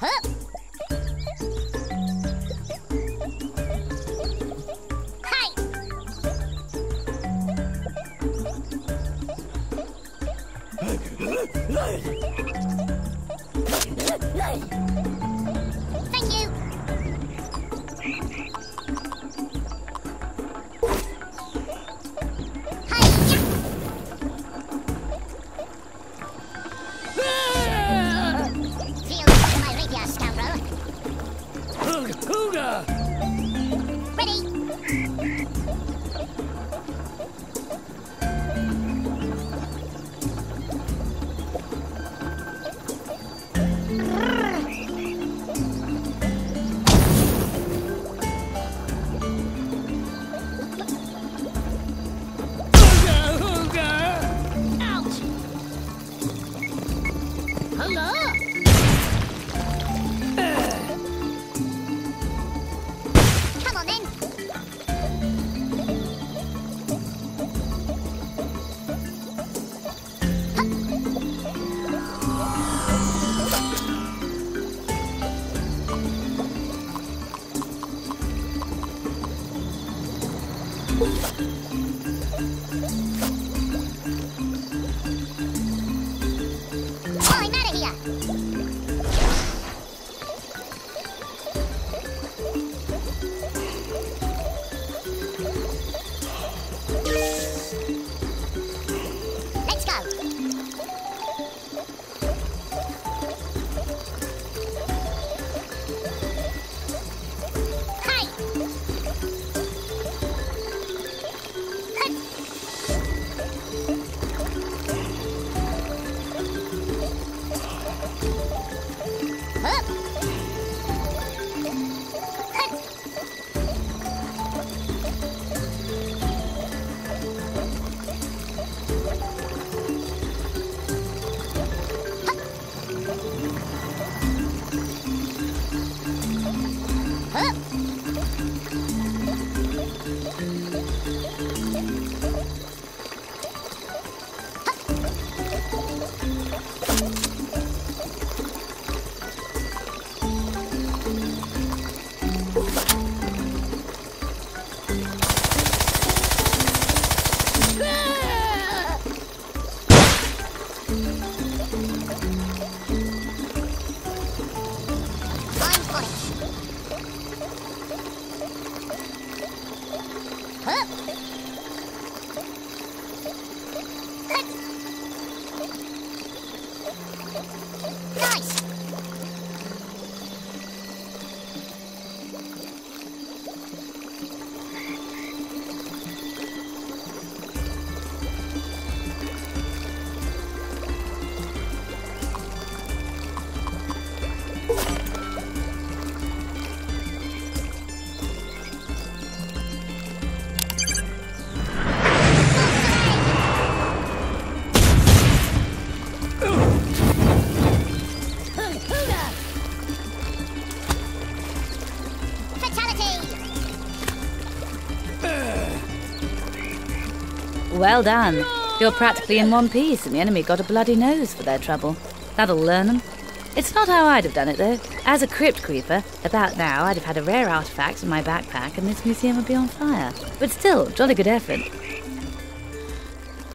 Hey! Hello. Huh? Well done. You're practically in one piece, and the enemy got a bloody nose for their trouble. That'll learn them. It's not how I'd have done it, though. As a crypt creeper, about now I'd have had a rare artifact in my backpack, and this museum would be on fire. But still, jolly good effort.